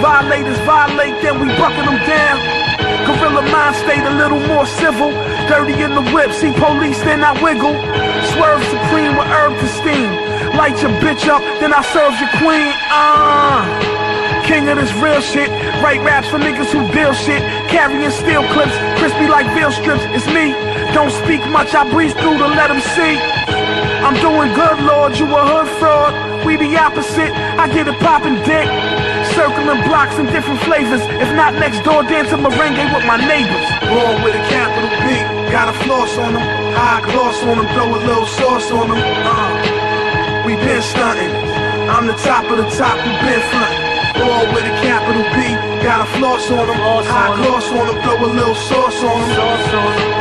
Violators violate, then we bucking them down. Gorilla mind state a little more civil. Dirty in the whip, see police, then I wiggle. Swerve supreme with herb to steam. Light your bitch up, then I serve your queen. Uh. King of this real shit. Write raps for niggas who deal shit. Carrying steel clips, crispy like veal strips. It's me. Don't speak much, I breeze through to let them see. I'm doing good, Lord, you a hood fraud. We the opposite, I get it poppin' dick. Circling blocks in different flavors. If not next door, dancing a merengue with my neighbors. Born with a capital B, got a floss on them. High gloss on them, throw a little sauce on them. Uh, we been stunting. I'm the top of the top, we been frontin'. Born with a capital B, got a floss on them. High gloss on them, throw a little sauce on them.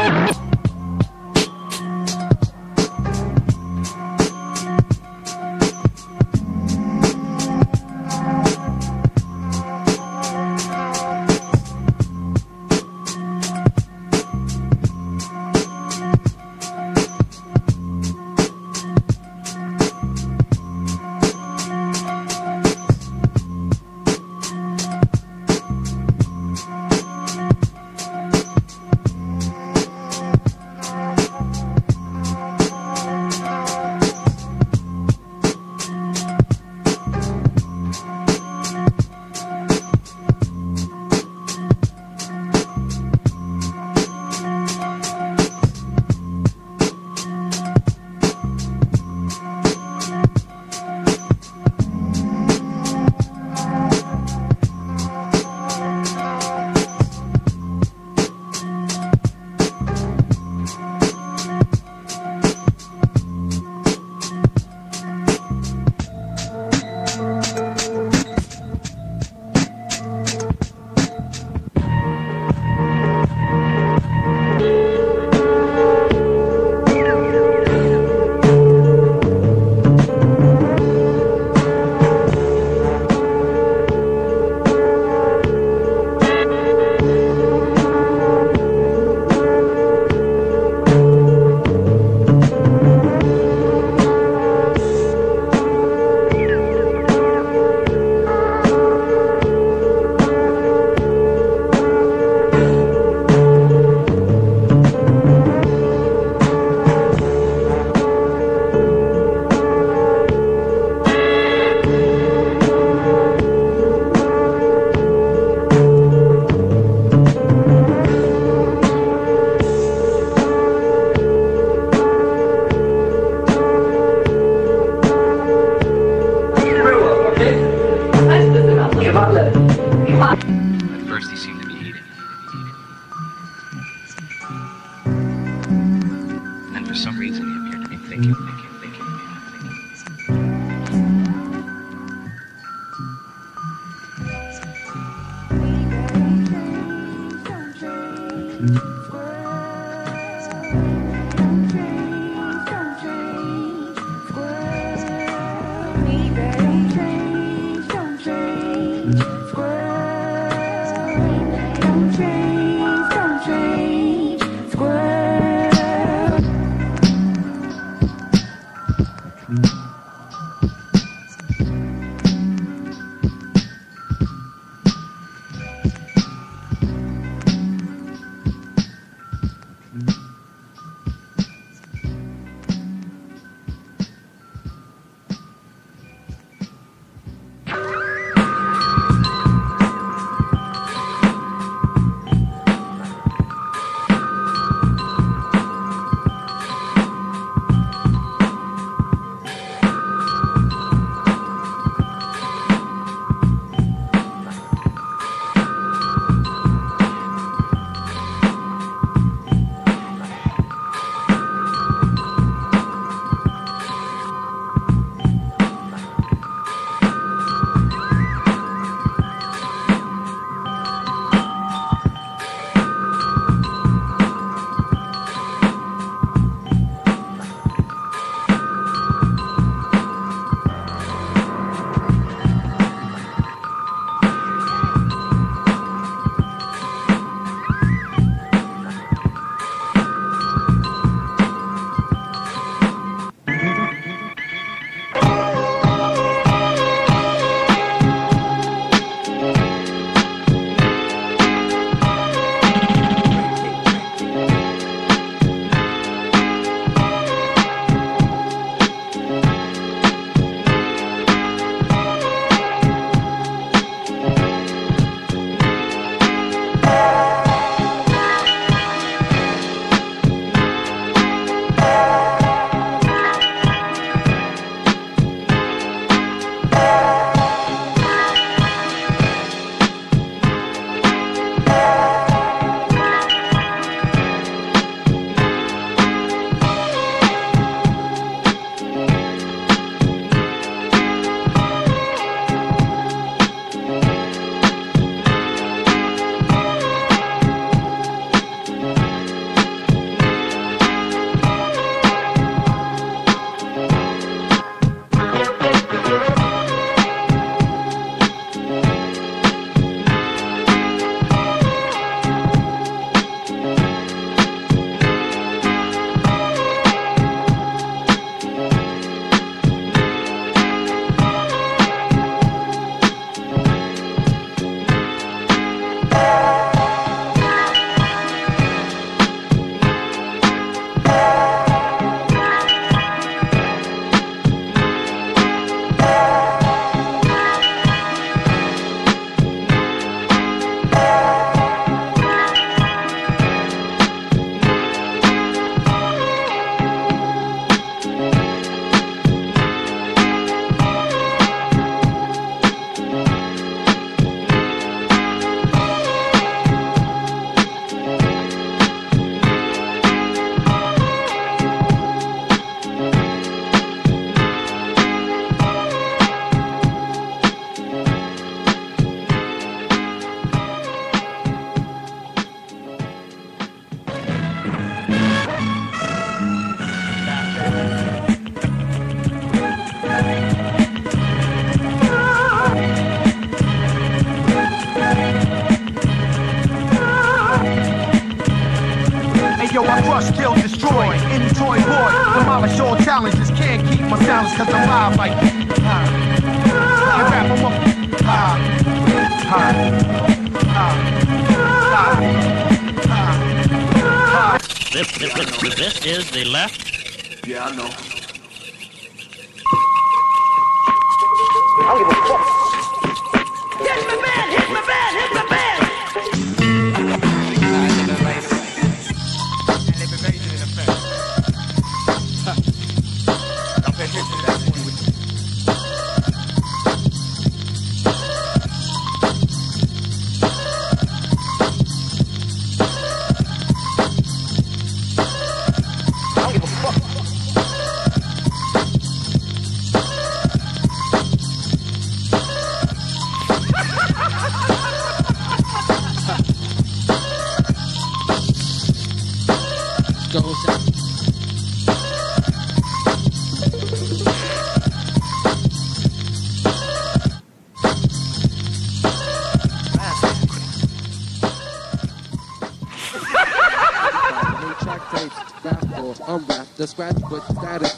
Scratch with static.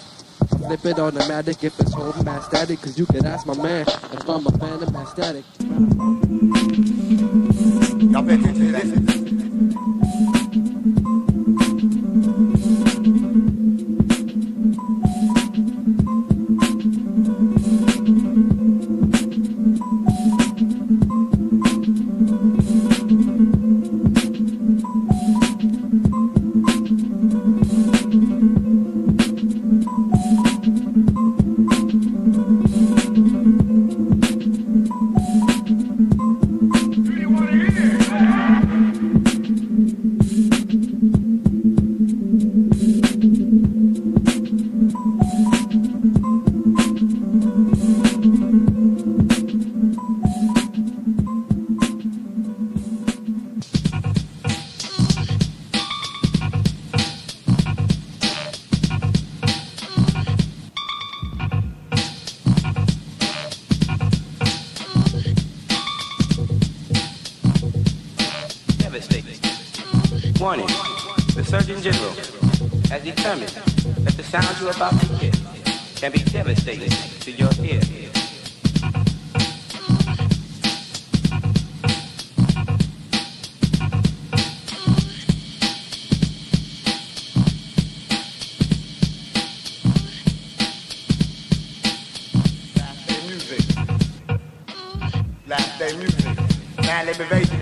Flip it automatic if it's holding my static, cause you can ask my man if I'm a fan of my static. Warning, the Surgeon General has determined that the sounds you're about to hear can be devastating to your ear. Last day music. Day music.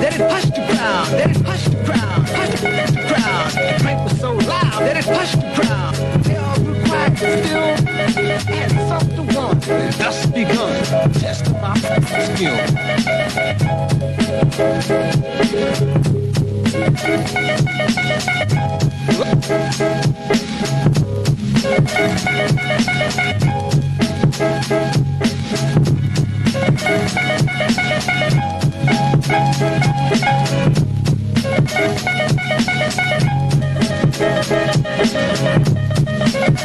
That it hushed the crowd, that it hushed the crowd, hushed the crowd. The drink was so loud that it hushed the crowd. They all grew quiet still and sucked the one. Thus begun, test my skill. The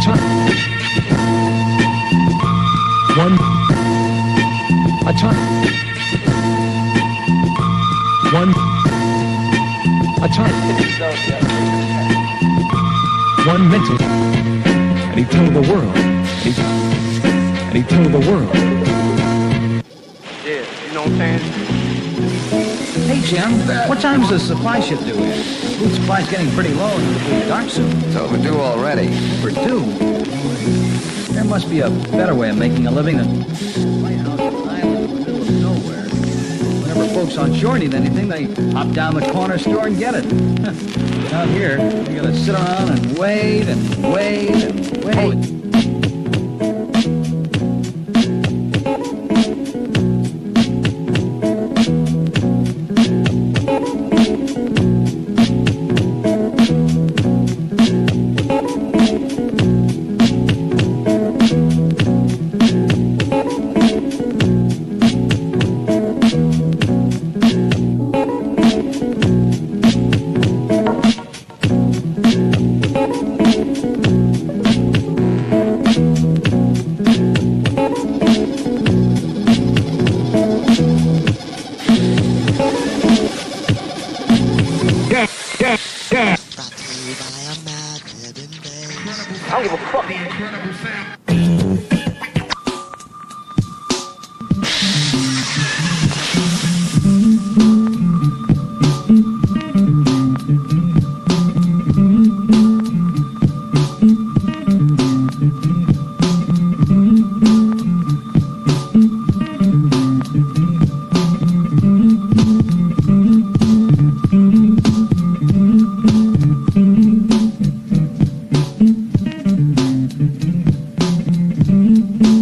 Child. One. A child. One. A child. One mental. And he told the world. And he, and he told the world. Yeah, you know what I'm saying? Hey, Jim, what time's the supply ship due here? Food supply's getting pretty low and it'll be dark soon. It's overdue already. For two? There must be a better way of making a living than lighthouse an island in the middle of nowhere. Whenever folks on shore need anything, they hop down the corner store and get it. Out here, you gotta sit around and wait and wait and wait. Warning.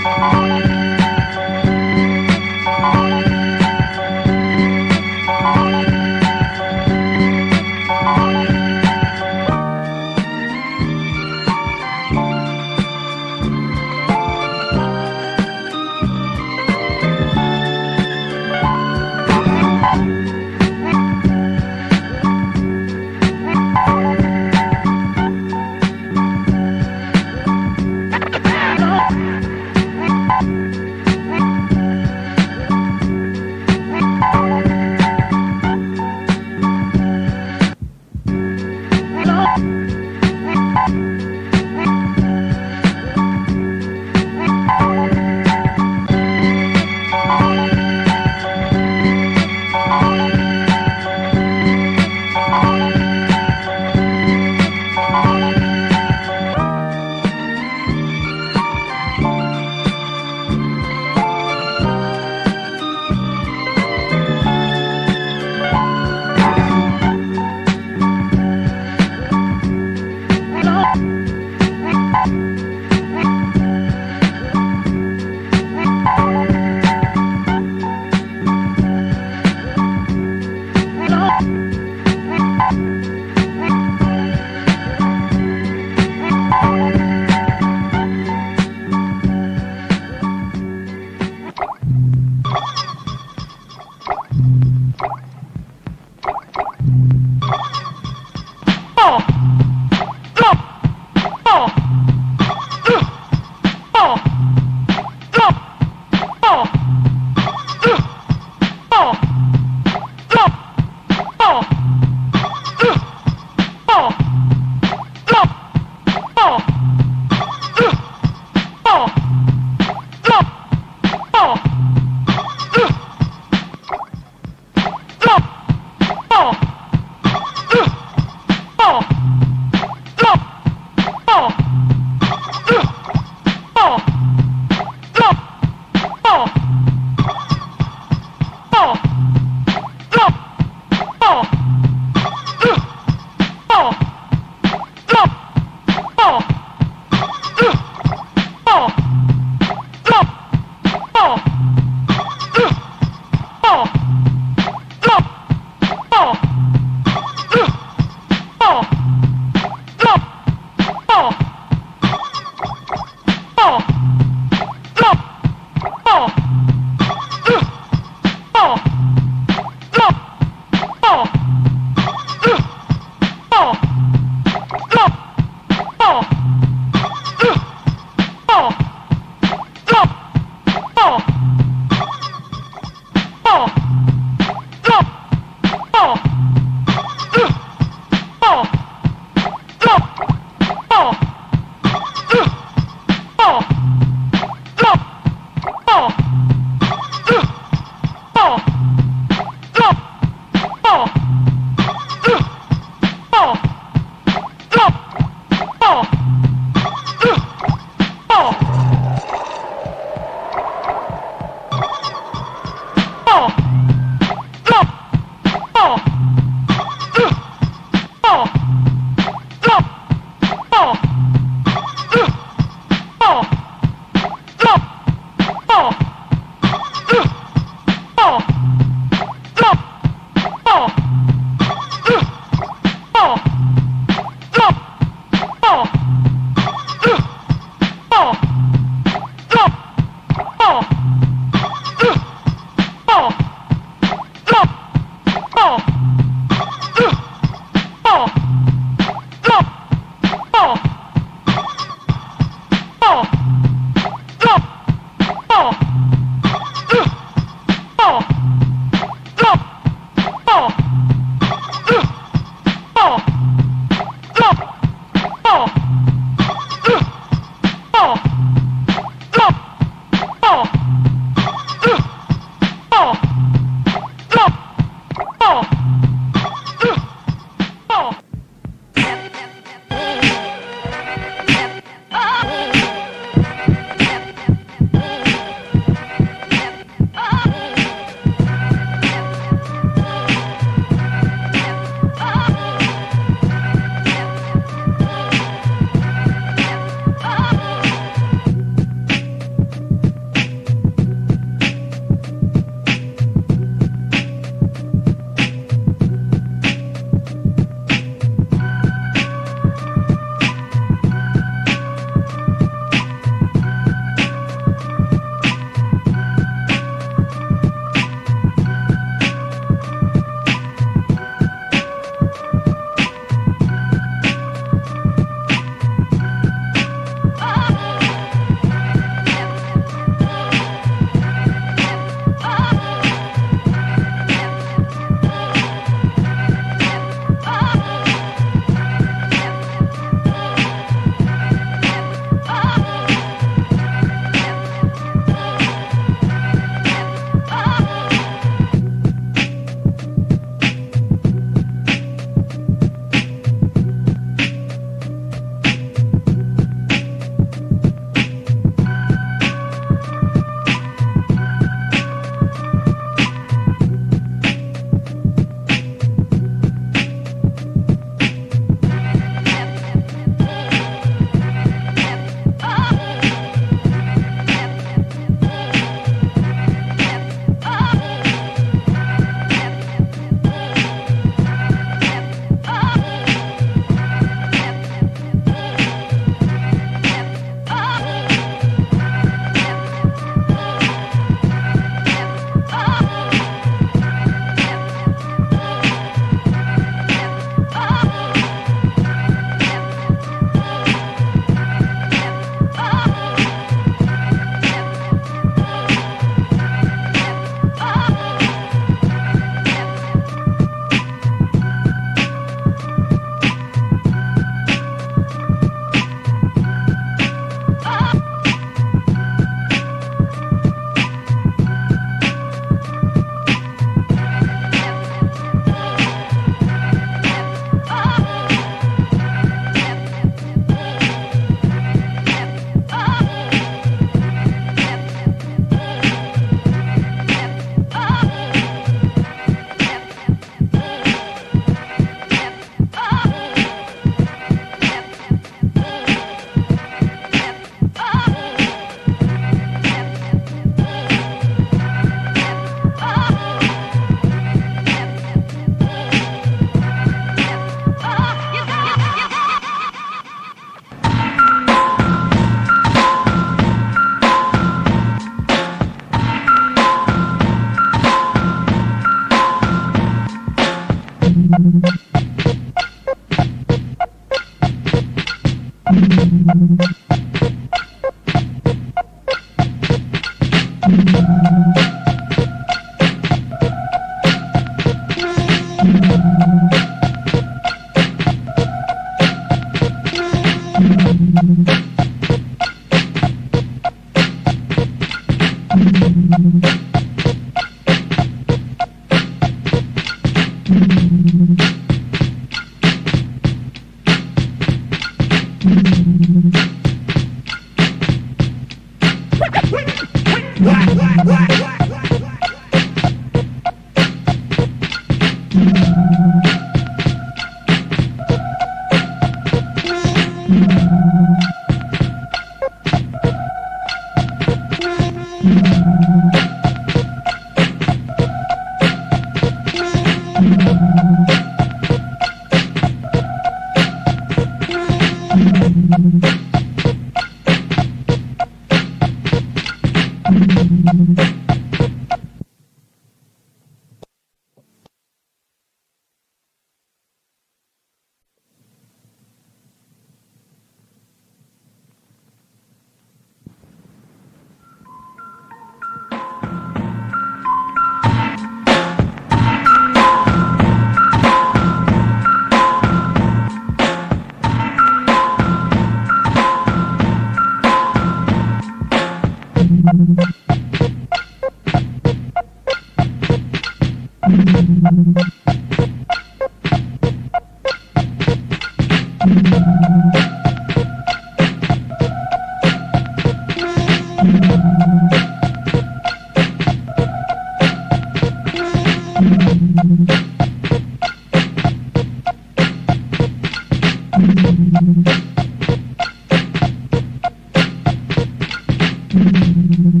mm-hmm.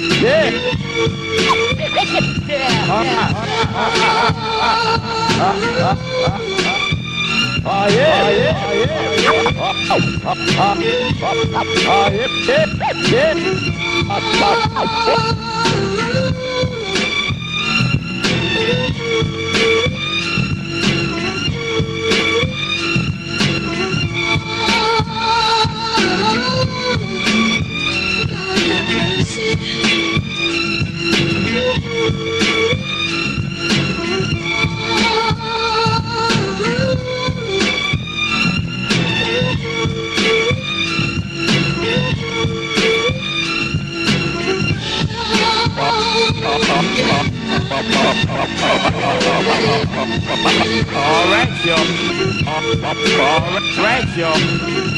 Yeah, Alright, yo. Alright,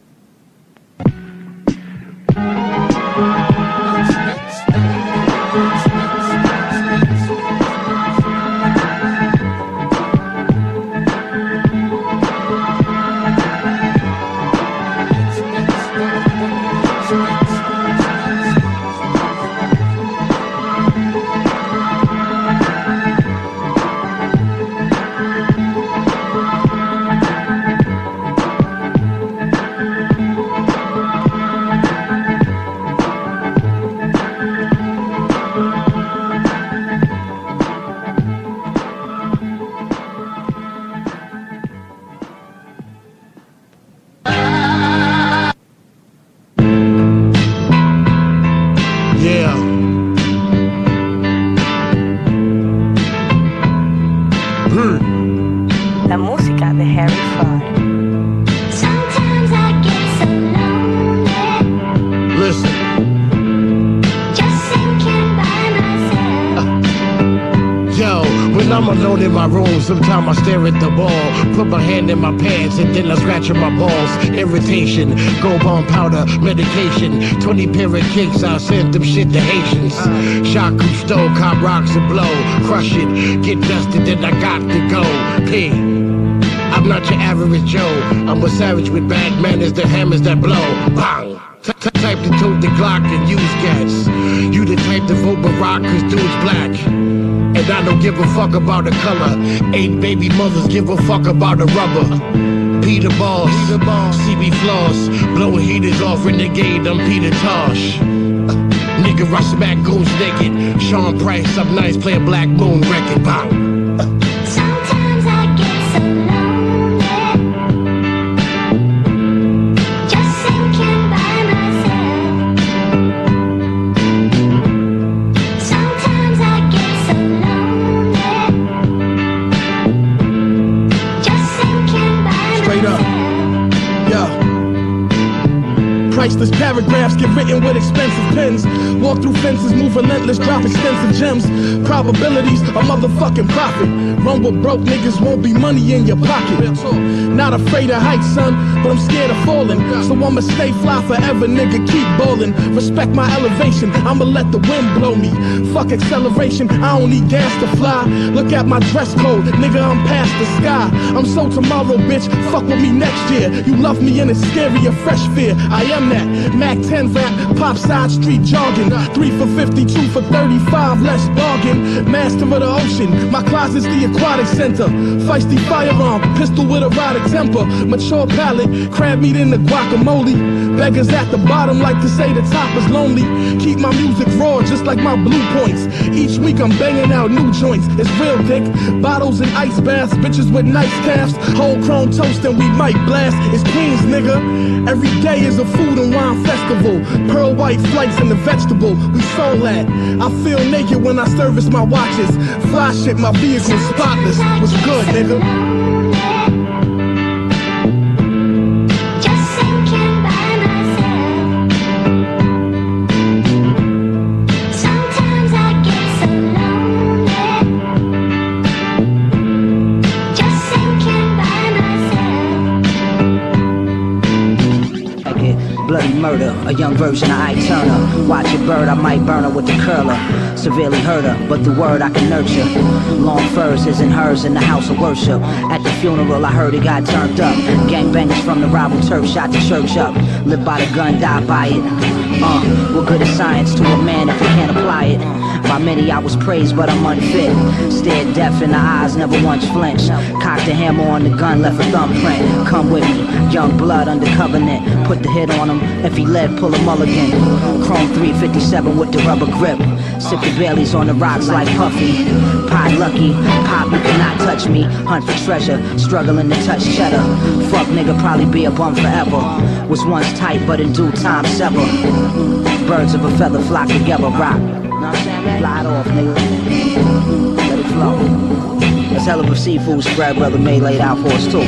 yo. when I'm alone in my room, Sometimes I stare at the wall. put my hand in my pants, and then I scratch at my balls. Irritation, gold bomb powder, medication. 20 pair of kicks, I send them shit to Haitians. Shock, Jacques Cousteau, cop rocks and blow. Crush it, get dusted, then I got to go. P. I'm not your average Joe. I'm a savage with bad manners, the hammers that blow. Bang! Type to tote the Glock and use gas. You the type to vote Barack cause dude's black. And I don't give a fuck about the color. Eight baby mothers give a fuck about the rubber. Peter Boss, Peter Boss, CB Floss, blowing heaters off in renegade, I'm Peter Tosh. nigga, I smack goons naked. Sean Price, up nice, play a Black Moon record. Bang. Paragraphs get written with expensive pens. Walk through fences, move relentless, drop expensive gems. Probabilities, a motherfucking profit. Run with broke niggas, won't be money in your pocket. Not afraid of heights, son, but I'm scared of falling. So I'ma stay fly forever, nigga, keep ballin'. Respect my elevation, I'ma let the wind blow me. Fuck acceleration, I don't need gas to fly. Look at my dress code, nigga, I'm past the sky. I'm so tomorrow, bitch, fuck with me next year. You love me and it's scary, a fresh fear. I am that. Mac 10 rap, pop side street jogging. 3 for 52 for 35, less bargain. Master of the ocean, my closet's the aquatic center. Feisty firearm, pistol with a temper. Mature palate, crab meat in the guacamole. Beggars at the bottom like to say the top is lonely. Keep my music raw, just like my blue points. Each week I'm banging out new joints. It's real dick. Bottles and ice baths, bitches with nice calves. Whole chrome toast and we might blast. It's Queens, nigga. Every day is a food and wine festival. Pearl white flights and the vegetable. We sold that. I feel naked when I service my watches. Fly shit, my vehicle spotless. What's good, nigga? Murder, a young version of Ike Turner. Watch a bird, I might burn her with the curler. Severely hurt her, but the word I can nurture. Long furs isn't hers in the house of worship. At the funeral, I heard it got turned up. Gangbangers from the rival turf shot the church up. Live by the gun, die by it. Uh, what good is science to a man if he can't apply it? By many I was praised, but I'm unfit. Stared deaf in the eyes, never once flinched. Cocked a hammer on the gun, left a thumbprint. Come with me, young blood under covenant. Put the hit on him, if he led, pull a mulligan. Chrome 357 with the rubber grip. Sip the Baileys on the rocks like Puffy. Pie lucky, pop, you cannot touch me. Hunt for treasure, struggling to touch cheddar. Fuck nigga, probably be a bum forever. Was once tight, but in due time sever. Birds of a feather flock together, rock. Fly it off, nigga. Let it flow. That's hell of a seafood spread, brother May laid out for us too.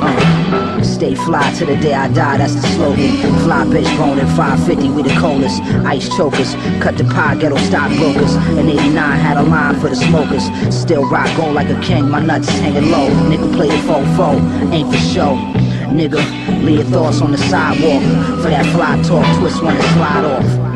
Uh, Stay fly to the day I die, that's the slogan. Fly bitch bone and 550, we the coldest. Ice chokers, cut the pie, ghetto stockbrokers. In 89, had a line for the smokers. Still rock gold like a king, my nuts hanging low. Nigga play the fo-fo, ain't for show. Nigga, leave your thoughts on the sidewalk. For that fly talk, twist when it slide off.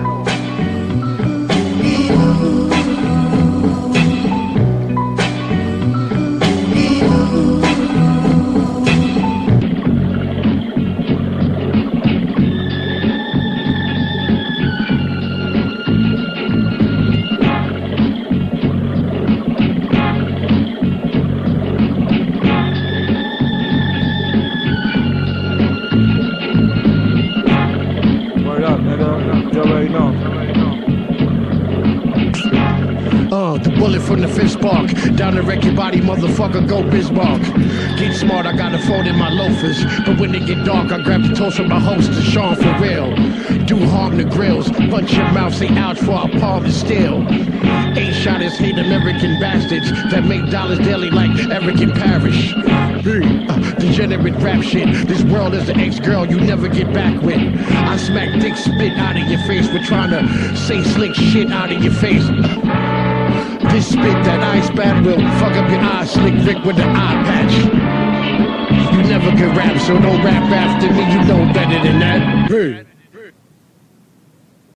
Down to wreck your body, motherfucker, go Bismarck. Get smart, I got a fold in my loafers. But when it get dark, I grab the toast from my host, Sean for real. Do harm to grills, punch your mouth, say ouch for our palm is still. Eight shotters hate American bastards that make dollars daily like Erick and Parrish. Hey, uh, degenerate rap shit. This world is an ex-girl you never get back with. I smack dick spit out of your face for trying to say slick shit out of your face. This spit that ice spat will fuck up your eyes, slick Rick with the eye patch. You never can rap, so don't rap after me, you know better than that. Hey.